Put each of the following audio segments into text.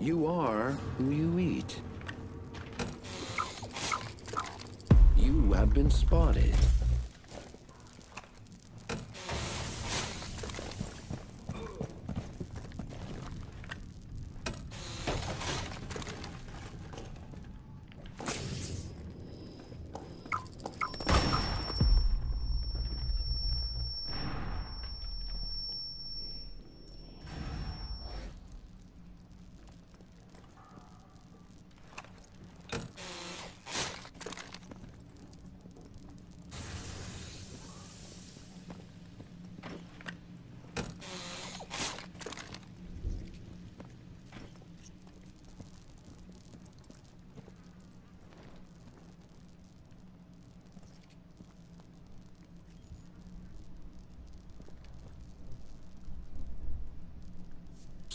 You are who you eat. You have been spotted.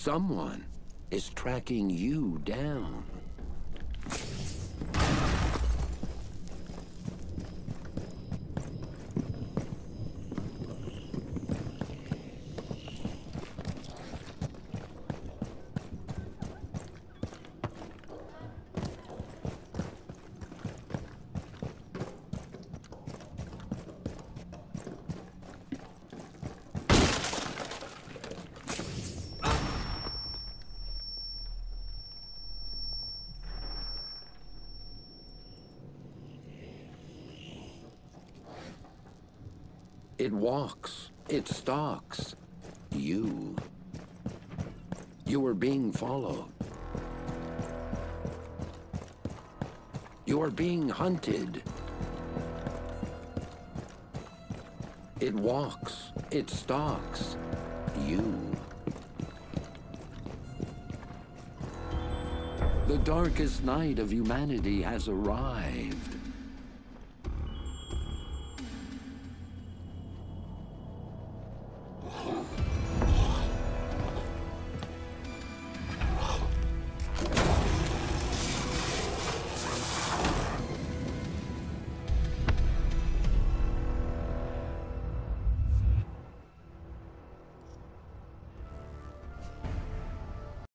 Someone is tracking you down. It walks. It stalks. You. You are being followed. You are being hunted. It walks. It stalks. You. The darkest night of humanity has arrived.